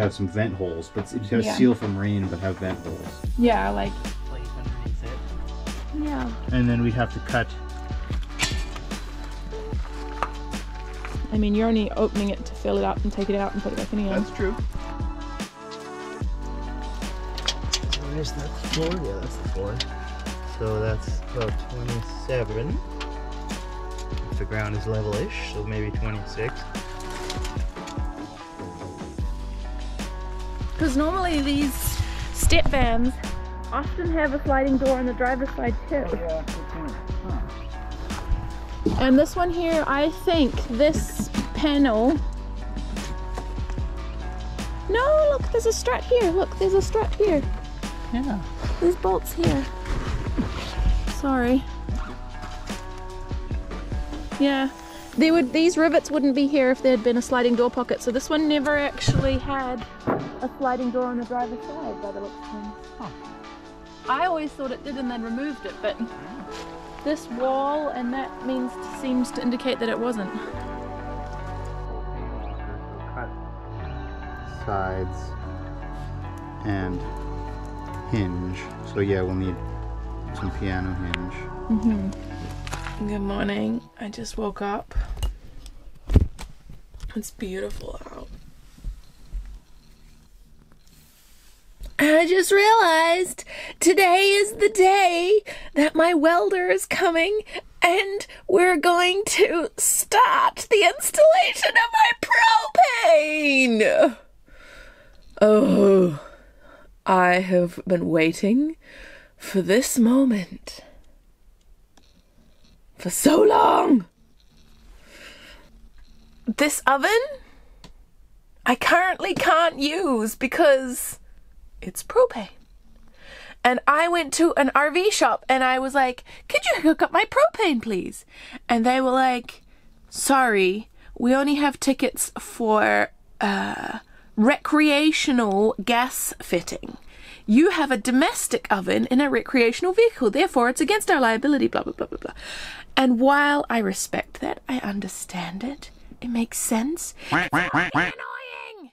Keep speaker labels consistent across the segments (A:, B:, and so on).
A: to have some vent holes, but it's got to
B: Yeah.
A: seal from rain but have vent holes.
B: Yeah, like
C: Plate underneath it.
B: yeah.
C: And then we'd have to cut.
B: I mean, you're only opening it to fill it up and take it out and put it back in again.
C: That's true. Where's that floor? Yeah, that's the floor. So that's about 27. If the ground is level-ish, so maybe 26.
B: Because normally these step vans often have a sliding door on the driver's side too. Oh, yeah. And this one here, I think this panel. No, look, there's a strut here. Look, there's a strut here.
C: Yeah.
B: There's bolts here. Sorry. Yeah. They would these rivets wouldn't be here if there had been a sliding door pocket. So this one never actually had a sliding door on the driver's side by the looks of things. I always thought it did and then removed it, but this wall and that means seems to indicate that it wasn't.
A: Cut sides and hinge. So yeah, we'll need some piano hinge. Mm-hmm.
B: Good morning. I just woke up. It's beautiful out. I just realized today is the day that my welder is coming and we're going to start the installation of my propane. Oh, I have been waiting for this moment for so long. This oven I currently can't use because it's propane. And I went to an RV shop and I was like, could you hook up my propane, please? And they were like, sorry, we only have tickets for uh, recreational gas fitting. You have a domestic oven in a recreational vehicle, therefore it's against our liability, blah, blah, blah, blah, blah. And while I respect that, I understand it, it makes sense. It's really annoying.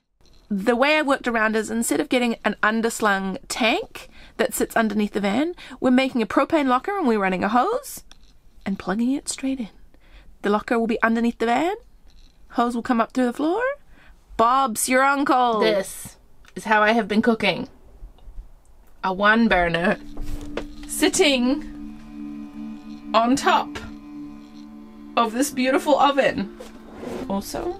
B: The way I worked around is instead of getting an underslung tank that sits underneath the van, we're making a propane locker and we're running a hose and plugging it straight in. The locker will be underneath the van, hose will come up through the floor. Bob's your uncle. This is how I have been cooking. A one burner sitting on top of this beautiful oven. Also,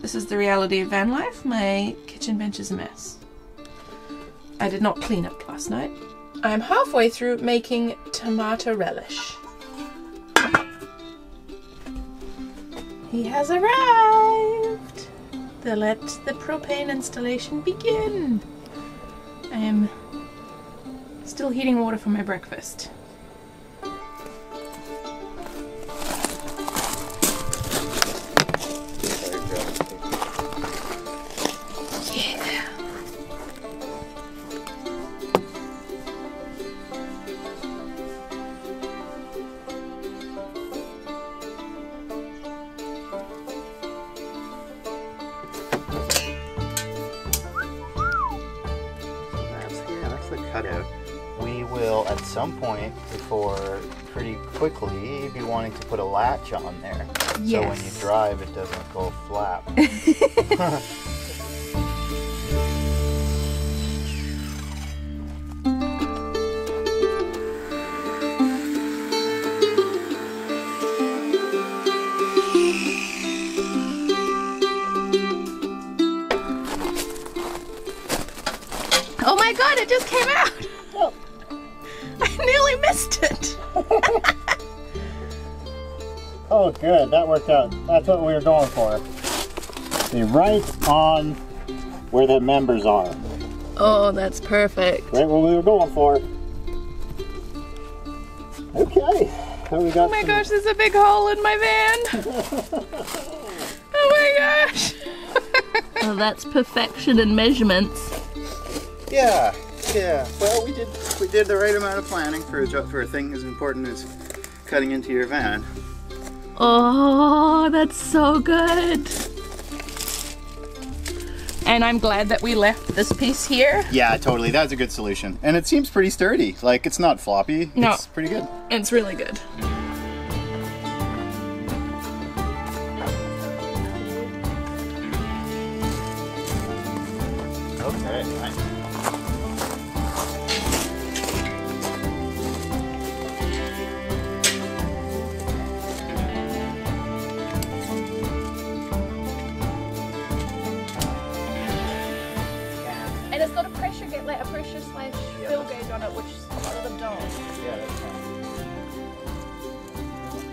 B: this is the reality of van life. My kitchen bench is a mess. I did not clean up last night. I'm halfway through making tomato relish. He has arrived. Then let the propane installation begin. I am still heating water for my breakfast. Yeah.
A: Cutout. At some point, before pretty quickly, you'd be wanting to put a latch on there. So when you drive, it doesn't go flap.
D: good. That worked out. That's what we were going for. Be right on where the members are.
B: Oh, that's perfect.
D: Right what we were going for. Okay. So we got
B: Oh my
D: some-
B: gosh, there's a big hole in my van! oh my gosh! oh, that's perfection in measurements.
A: Yeah, yeah. Well, we did we did the right amount of planning for a job, for a thing as important as cutting into your van.
B: Oh, that's so good. And I'm glad that we left this piece here.
A: Yeah, totally. That's a good solution. And it seems pretty sturdy. Like, it's not floppy.
B: No.
A: It's pretty good.
B: It's really good. And it's got a pressure gauge, like a pressure slash fill gauge on it, which a lot of them don't.
A: Yeah, that's fine.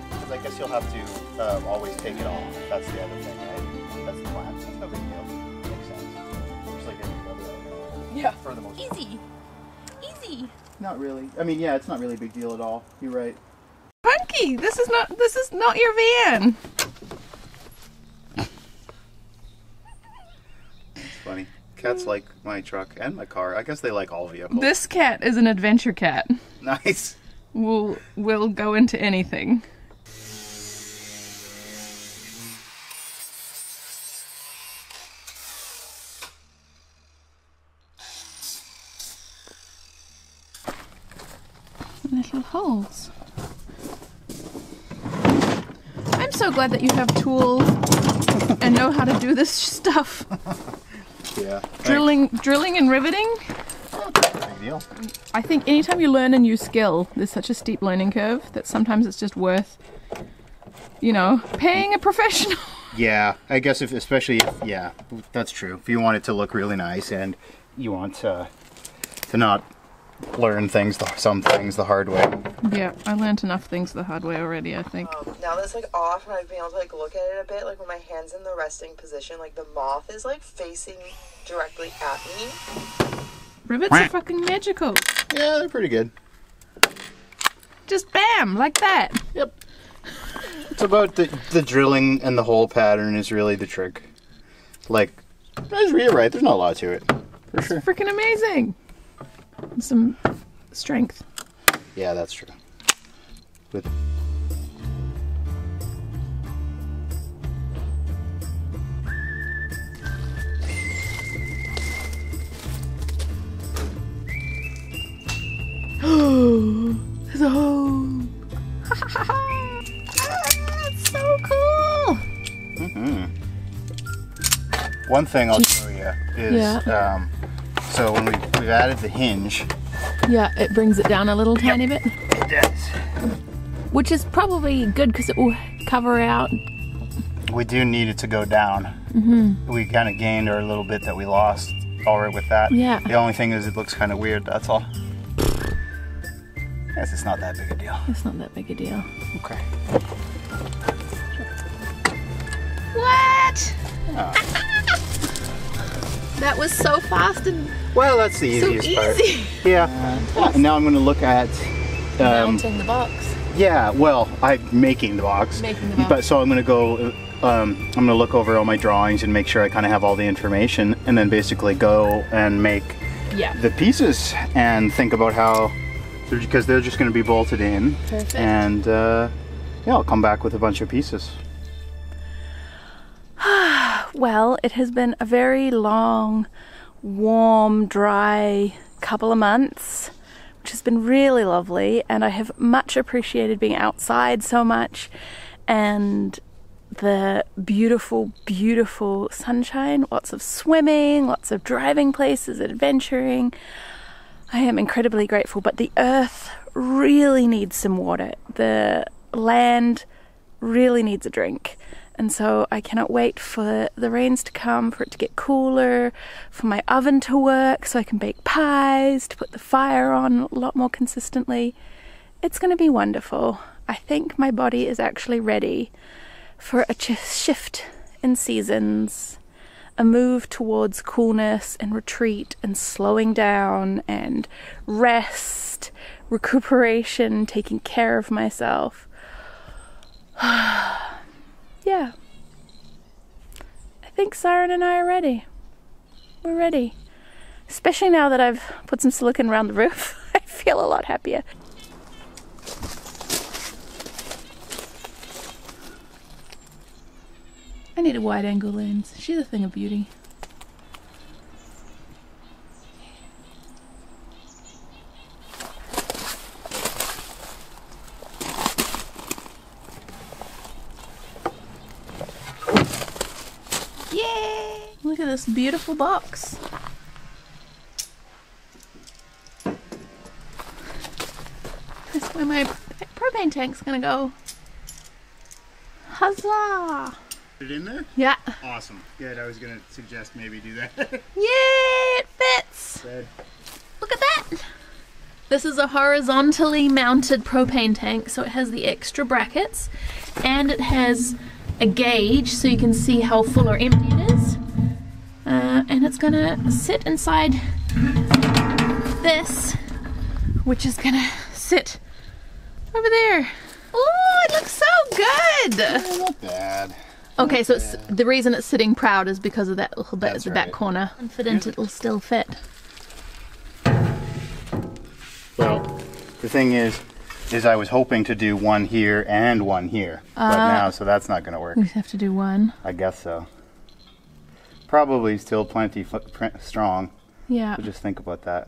A: Because I guess you'll have to uh, always take it off. That's the other thing, right? That's the plan. That's no big deal. Makes sense. Just like any other
B: Yeah.
A: for the most part.
B: Easy. Easy.
A: Not really. I mean, yeah, it's not really a big deal at all. You're right.
B: Punky, this is not this is not your van.
A: It's funny. Cats like my truck and my car. I guess they like all vehicles.
B: This cat is an adventure cat.
A: nice.
B: Will will go into anything. Little holes. I'm so glad that you have tools and know how to do this stuff.
A: Yeah.
B: Drilling, drilling and riveting.
A: Deal.
B: I think anytime you learn a new skill, there's such a steep learning curve that sometimes it's just worth, you know, paying a professional.
A: Yeah, I guess if especially if yeah, that's true. If you want it to look really nice and you want uh, to not learn things, the, some things the hard way.
B: Yeah, I learned enough things the hard way already, I think.
E: Um, now that it's like off and I've been able to like look at it a bit, like when my hand's in the resting position, like the moth is like facing directly at me.
B: Rivets are fucking magical.
A: Yeah, they're pretty good.
B: Just bam, like that.
A: Yep. It's about the the drilling and the hole pattern is really the trick. Like, that's you're right. There's not a lot to it, for sure.
B: Freaking amazing. Some strength.
A: Yeah, that's true. With
B: There's a hole. That's so cool. Mm -hmm.
A: one thing I'll show you is
B: Yeah.
A: um, so when we we've added the hinge,
B: Yeah, it brings it down a little tiny bit,
A: it does.
B: which is probably good because it will cover out.
A: We do need it to go down. Mm-hmm. We kind of gained our little bit that we lost All right with that.
B: Yeah.
A: The only thing is it looks kind of weird. That's all. Guess it's not that big a deal.
B: It's not that big a deal.
A: Okay.
B: What?
A: Oh.
B: That was so fast and
A: Well, that's the
B: so
A: easiest part.
B: easy.
A: Yeah. And now I'm going to look at. Um,
B: Mounting the box.
A: yeah. Well, I'm making the box.
B: Making the box.
A: But so I'm going to go. Um, I'm going to look over all my drawings and make sure I kind of have all the information, and then basically go and make
B: Yeah.
A: the pieces and think about how. Because they're just going to be bolted in.
B: Perfect.
A: And uh, yeah, I'll come back with a bunch of pieces.
B: Well, it has been a very long, warm, dry couple of months, which has been really lovely, and I have much appreciated being outside so much and the beautiful, beautiful sunshine, lots of swimming, lots of driving places, adventuring. I am incredibly grateful, but the earth really needs some water. The land really needs a drink. And so I cannot wait for the rains to come, for it to get cooler, for my oven to work so I can bake pies, to put the fire on a lot more consistently. It's going to be wonderful. I think my body is actually ready for a shift in seasons, a move towards coolness and retreat and slowing down and rest, recuperation, taking care of myself. yeah. I think Siren and I are ready. We're ready. Especially now that I've put some silicone around the roof, I feel a lot happier. I need a wide angle lens. She's a thing of beauty. This beautiful box. That's where my propane tank's gonna go. Huzzah!
A: Put it in there?
B: Yeah.
A: Awesome. Good. I was gonna suggest maybe do that.
B: Yay! It fits!
A: Good.
B: Look at that! This is a horizontally mounted propane tank, so it has the extra brackets and it has a gauge so you can see how full or empty it's gonna sit inside this, which is gonna sit over there. Oh, it looks so good!
A: Not bad.
B: Okay, so it's, the reason it's sitting proud is because of that little bit at
A: That's
B: the back corner. Confident it'll still fit.
A: Well, the thing is, is I was hoping to do one here and one here, but uh, now so that's not gonna work.
B: We have to do one.
A: I guess so. Probably still plenty footprint strong.
B: Yeah.
A: So just think about that.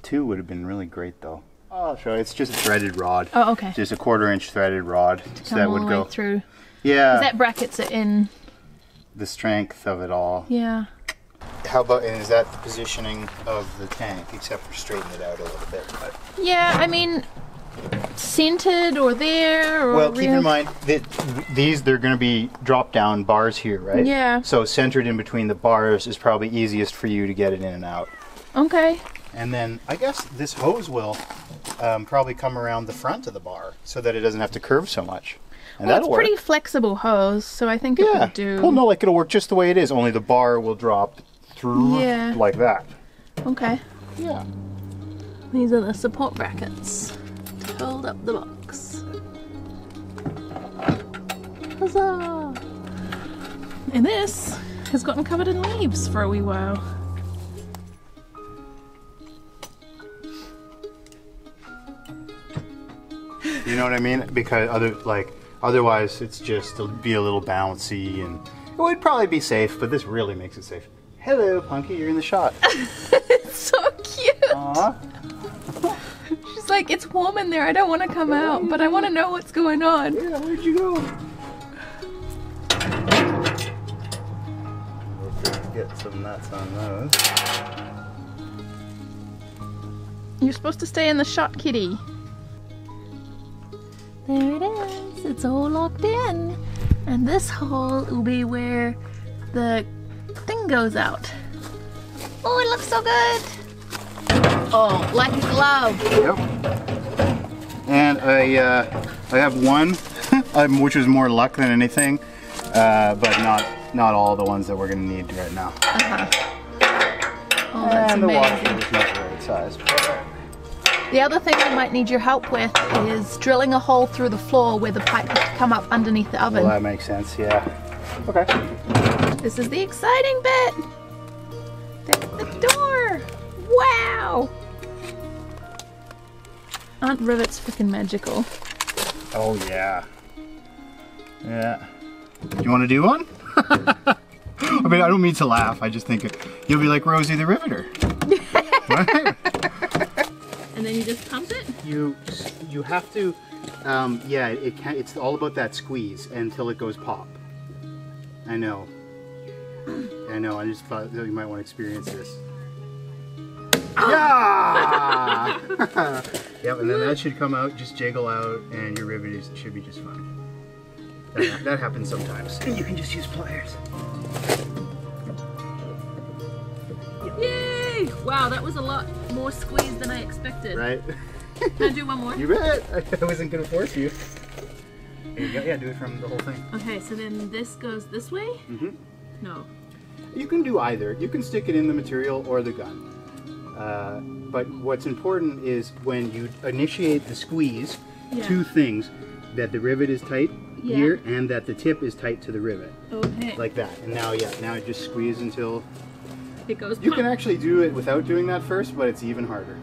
A: Two would have been really great though. Oh, I'll show you. It's just a threaded rod.
B: Oh, okay.
A: Just a quarter inch threaded rod. So
B: Come
A: that
B: all
A: would
B: the
A: go.
B: through.
A: Yeah.
B: That brackets it in.
A: the strength of it all.
B: Yeah.
A: How about and is that the positioning of the tank, except for straighten it out a little bit? But
B: Yeah, I mean, centered or there or.
A: well, keep in mind that these they're going to be drop down bars here, right?
B: Yeah.
A: So centered in between the bars is probably easiest for you to get it in and out.
B: Okay.
A: And then I guess this hose will um, probably come around the front of the bar so that it doesn't have to curve so much. And
B: Well, it's
A: work.
B: pretty flexible hose, so I think it
A: yeah.
B: would do.
A: Well, no, like it'll work just the way it is. Only the bar will drop through
B: Yeah.
A: like that.
B: Okay.
A: Yeah.
B: These are the support brackets to hold up the box. Huzzah! And this has gotten covered in leaves for a wee while.
A: You know what I mean? Because other like otherwise it's just to be a little bouncy and it would probably be safe, but this really makes it safe. Hello, Punky, you're in the shot.
B: it's So cute!
A: Aw.
B: She's like, it's warm in there, I don't want to come out, but I want to know what's going on.
A: Yeah, where'd you go? Get some nuts on those.
B: You're supposed to stay in the shot, kitty. There it is. It's all locked in. And this hole will be where the thing goes out. Oh, it looks so good. Oh, like a glove.
A: Yep. And I, uh, I have one, um, which was more luck than anything, uh, but not not all the ones that we're gonna need right now. Uh -huh.
B: Oh, that's
A: and the washer is not the right size.
B: The other thing I might need your help with is drilling a hole through the floor where the pipe has to come up underneath the oven.
A: Well, that makes sense. Yeah. Okay.
B: This is the exciting bit. There's the door. Wow. Aren't rivets freaking magical?
A: Oh yeah. Yeah. Do you want to do one? I mean, I don't mean to laugh. I just think you'll be like Rosie the Riveter. right?
B: And then you just pump it?
A: You you have to. Um, yeah, it can. It's all about that squeeze until it goes pop. I know. I know. I just thought that you might want to experience this. Yeah. yep, and then that should come out, just jiggle out, and your rivet is, should be just fine. That, that happens sometimes. And you can just use pliers.
B: Yay! Wow, that was a lot more squeeze than I expected.
A: Right?
B: Can I do one more?
A: You bet. I wasn't gonna force you. There you go. Yeah, do it from the whole thing.
B: Okay, so then this goes this way?
A: Mhm.
B: No.
A: You can do either. You can stick it in the material or the gun. Uh, but what's important is when you initiate the squeeze,
B: Yeah.
A: two things that the rivet is tight
B: Yeah.
A: here and that the tip is tight to the rivet,
B: Okay.
A: like that. And now, yeah, now just squeeze until
B: it goes
A: you can actually do it without doing that first, but it's even harder.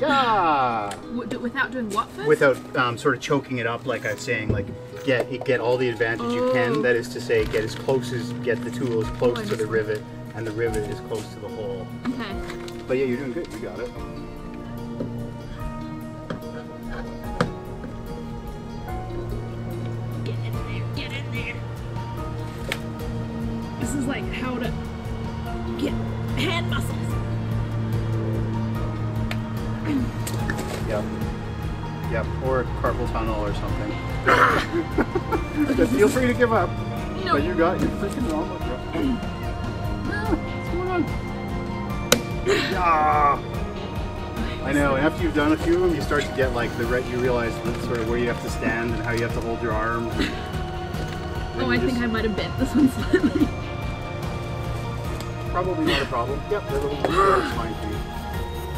A: Yeah.
B: Without doing what first?
A: Without um, sort of choking it up, like I was saying, like get get all the advantage you
B: Oh.
A: can. That is to say, get as close as get the tool as close
B: Oh,
A: to the rivet, and the rivet is close to the hole.
B: Okay.
A: But yeah, you're doing good. You got it.
B: Get in there, get in there. This is like how to get hand muscles.
A: Yep. Yep. Or carpal tunnel or something. Feel free to give up.
B: You know,
A: But you got your freaking normal. I know. And after you've done a few of them, you start to get like the right. You realize the, sort of where you have to stand and how you have to hold your arm.
B: oh, I think I might have bent this one slightly.
A: Probably not a problem. Yep. The little it's fine for you.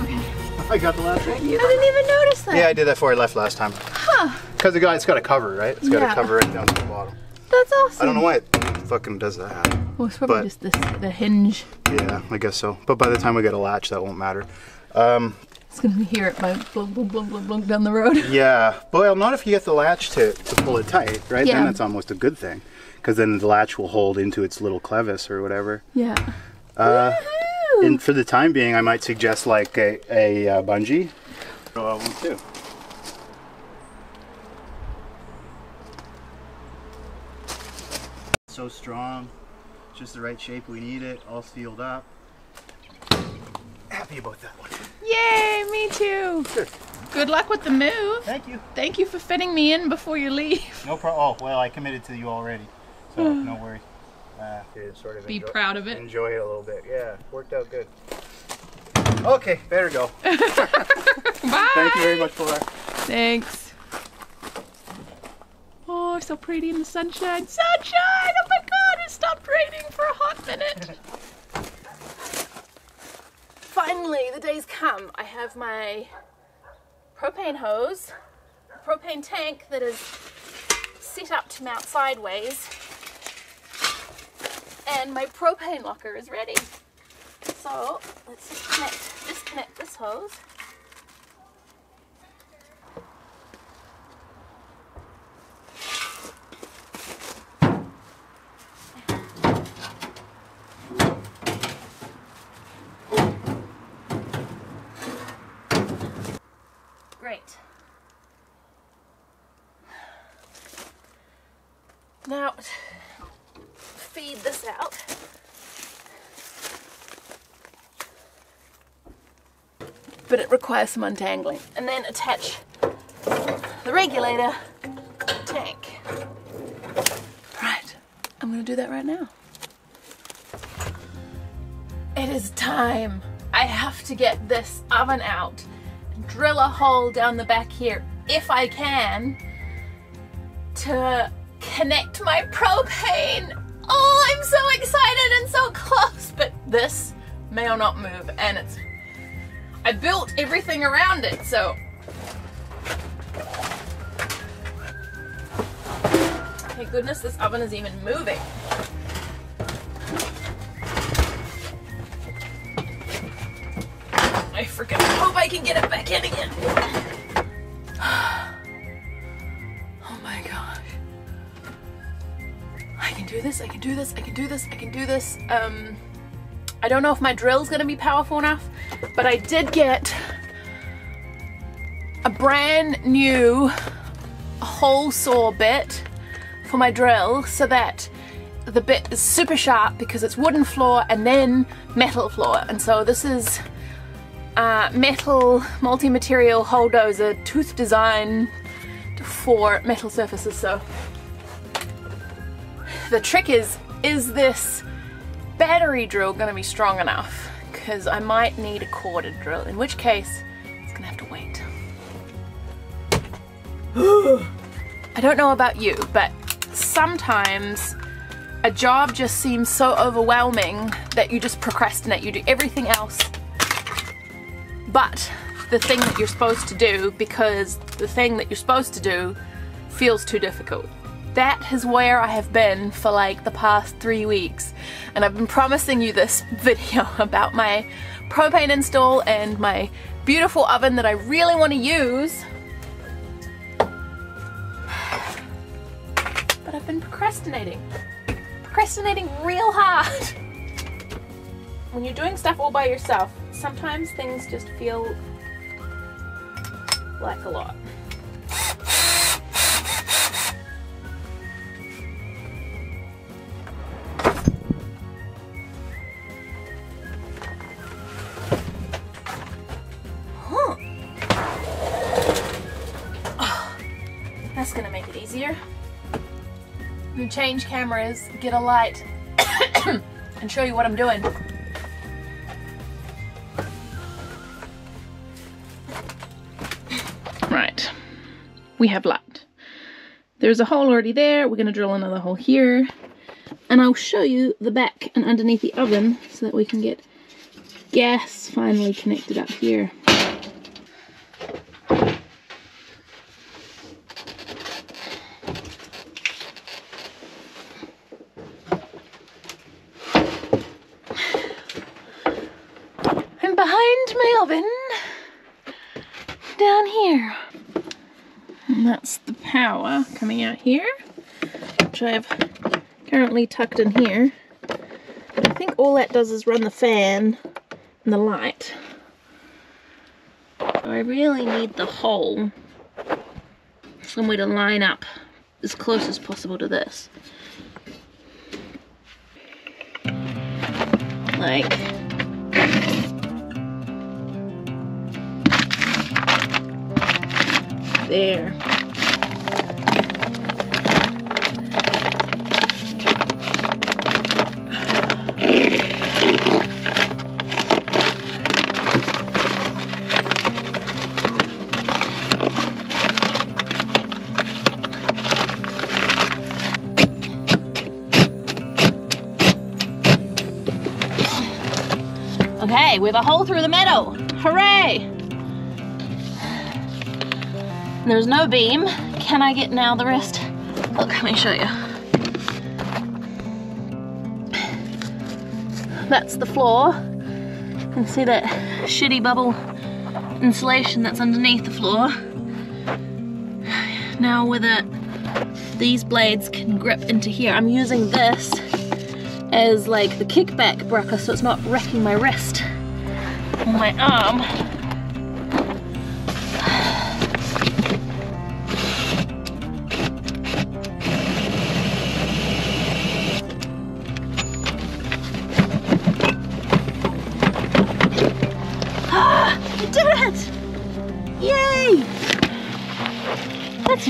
B: Okay.
A: I got the last one.
B: I didn't even notice that.
A: Yeah, I did that before I left last time.
B: Huh.
A: Because the guy, it's got a cover, right? It's got
B: Yeah.
A: a cover right down to the bottom.
B: That's awesome.
A: I don't know why it fucking does that.
B: Well, it's probably
A: but-
B: just this, the hinge.
A: Yeah, I guess so. But by the time we get a latch, that won't matter. Um,
B: It's gonna hear it by blunk, blunk, blunk, blunk, blunk down the road.
A: yeah, well, not if you get the latch to, to pull it tight, right?
B: Yeah.
A: Then that's almost a good thing. Because then the latch will hold into its little clevis or whatever.
B: Yeah.
A: Uh,
B: Woohoo!
A: and for the time being, I might suggest like a, a uh, bungee. Go out one too. So strong, just the right shape we need it, all sealed up. Happy about that one.
B: Yay, me too.
A: Sure.
B: Good luck with the move.
A: Thank you.
B: Thank you for fitting me in before you leave.
A: No problem. Oh, well, I committed to you already, so no worry. Uh, sort of
B: Be
A: enjoy,
B: proud of it.
A: enjoy it a little bit. Yeah, worked out good. Okay, better go.
B: Bye.
A: Thank you very much, Laura.
B: Thanks. Oh, so pretty in the sunshine. Sunshine! Oh my god, it stopped raining for a hot minute. Finally, the day's come. I have my propane hose, propane tank that is set up to mount sideways, and my propane locker is ready. So let's disconnect, disconnect this hose. Great. Now, feed this out. But it requires some untangling. And then attach the regulator tank. Right, I'm gonna do that right now. It is time. I have to get this oven out drill a hole down the back here if I can to connect my propane. Oh, I'm so excited and so close, but this may or not move and it's I built everything around it, so Thank goodness this oven is even moving. I can get it back in again. Oh my gosh. I can do this, I can do this, I can do this, I can do this. Um, I don't know if my drill's gonna be powerful enough, but I did get a brand new hole saw bit for my drill so that the bit is super sharp because it's wooden floor and then metal floor. And so this is uh, metal multi-material hole dozer tooth design for metal surfaces. So the trick is, is this battery drill to be strong enough? Because I might need a corded drill, in which case it's to have to wait. I don't know about you, but sometimes a job just seems so overwhelming that you just procrastinate. You do everything else but the thing that you're supposed to do because the thing that you're supposed to do feels too difficult. That is where I have been for like the past three weeks. And I've been promising you this video about my propane install and my beautiful oven that I really want to use. But I've been procrastinating. Procrastinating real hard. When you're doing stuff all by yourself, sometimes things just feel like a lot. Ah, change cameras, get a light, and show you what I'm doing. We have light. There's a hole already there, we're gonna drill another hole here, and I'll show you the back and underneath the oven so that we can get gas finally connected up here. And behind my oven, down here, and that's the power coming out here, which I've currently tucked in here. But I think all that does is run the fan and the light. So I really need the hole somewhere to line up as close as possible to this. Like there. Okay, we have a hole through the middle. Hooray! There's no beam. Can I get now the rest? Look, let me show you. That's the floor. You can see that shitty bubble insulation that's underneath the floor. Now with it, these blades can grip into here. I'm using this as like the kickback breaker so it's not wrecking my wrist or my arm.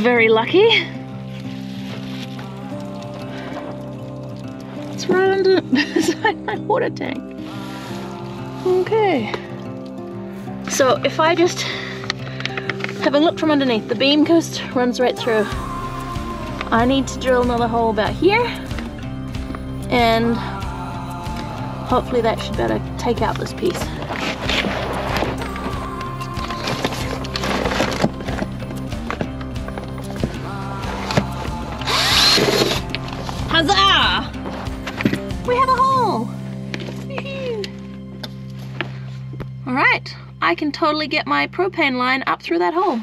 B: Very lucky. It's right under my water tank. Okay. So if I just have a look from underneath, the beam coast runs right through. I need to drill another hole about here, and hopefully that should better take out this piece. I can totally get my propane line up through that hole.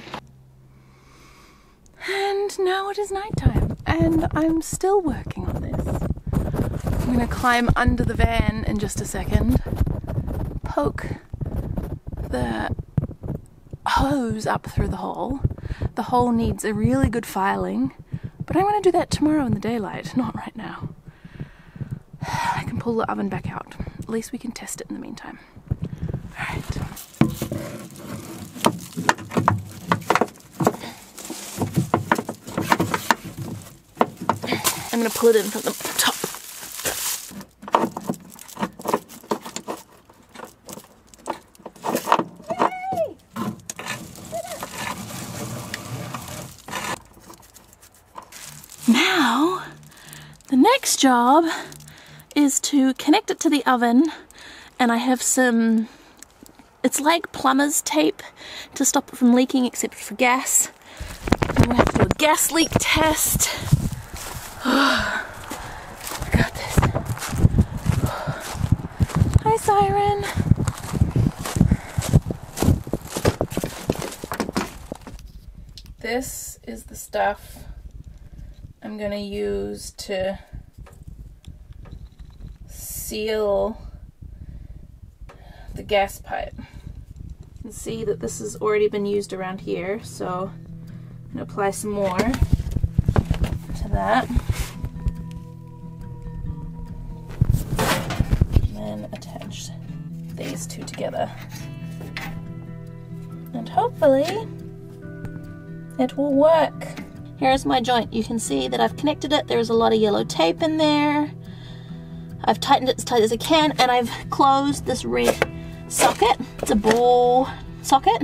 B: And now it is nighttime, and I'm still working on this. I'm gonna climb under the van in just a second, poke the hose up through the hole. The hole needs a really good filing, but I'm gonna do that tomorrow in the daylight, not right now. I can pull the oven back out. At least we can test it in the meantime. I'm gonna pull it in from the top. Now, the next job is to connect it to the oven and I have some it's like plumber's tape to stop it from leaking except for gas. And we have to do a gas leak test. I got this. Hi Siren. This is the stuff I'm gonna use to seal the gas pipe. You can see that this has already been used around here, so I'm gonna apply some more to that. These two together. And hopefully it will work.
F: Here's my joint. You can see that I've connected it. There's a lot of yellow tape in there. I've tightened it as tight as I can and I've closed this red socket. It's a ball socket.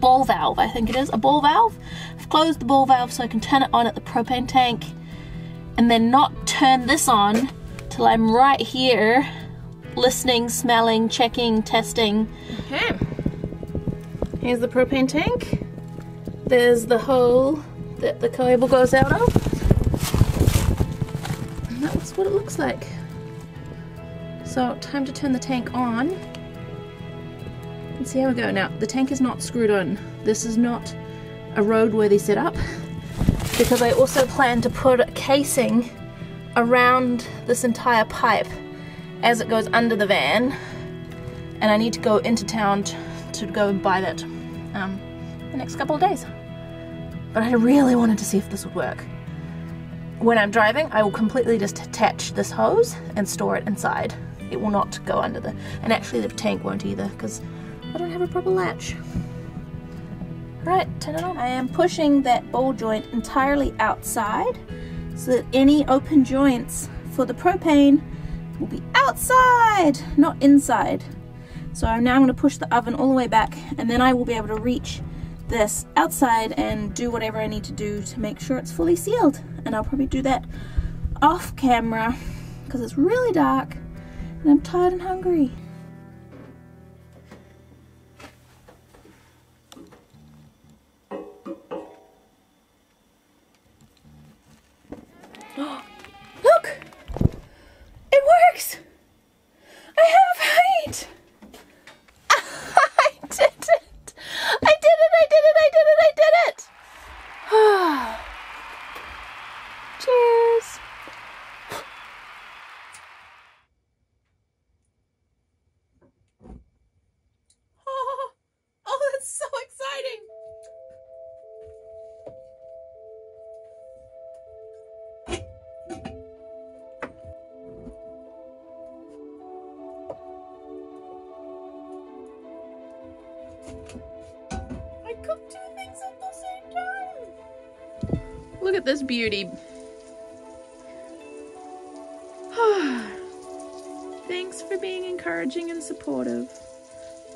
F: Ball valve, I think it is. A ball valve. I've closed the ball valve so I can turn it on at the propane tank and then not turn this on till I'm right here listening, smelling, checking, testing.
B: Okay. Here's the propane tank. There's the hole that the cable goes out of. And that's what it looks like. So, time to turn the tank on. And see how we go. Now, the tank is not screwed on. This is not a roadworthy setup because I also plan to put a casing around this entire pipe as it goes under the van and I need to go into town to go and buy that um, the next couple of days. But I really wanted to see if this would work. When I'm driving, I will completely just attach this hose and store it inside. It will not go under the, and actually the tank won't either because I don't have a proper latch. Right, turn it on. I am pushing that ball joint entirely outside so that any open joints for the propane will be outside, not inside. So I'm now going to push the oven all the way back and then I will be able to reach this outside and do whatever I need to do to make sure it's fully sealed. And I'll probably do that off camera because it's really dark and I'm tired and hungry. At this beauty. Thanks for being encouraging and supportive.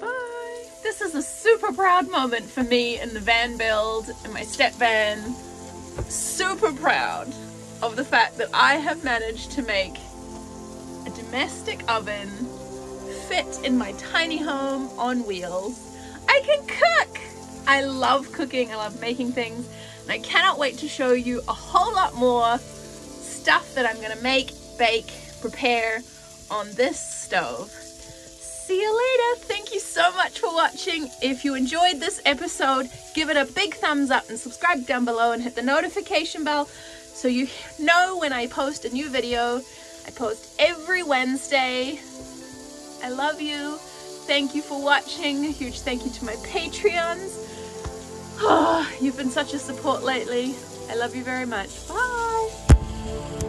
B: Bye. This is a super proud moment for me in the van build and my step van. Super proud of the fact that I have managed to make a domestic oven fit in my tiny home on wheels. I can cook! I love cooking, I love making things, and I cannot wait to show you a whole lot more stuff that I'm gonna make, bake, prepare on this stove. See you later. Thank you so much for watching. If you enjoyed this episode, give it a big thumbs up and subscribe down below and hit the notification bell so you know when I post a new video. I post every Wednesday. I love you. Thank you for watching. A huge thank you to my Patreons. Oh, you've been such a support lately. I love you very much. Bye.